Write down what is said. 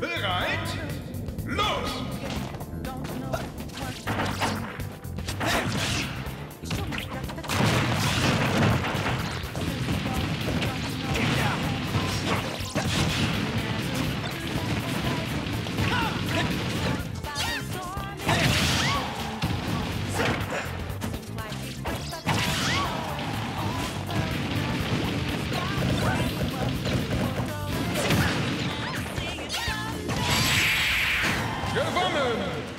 Bereit? gewonnen!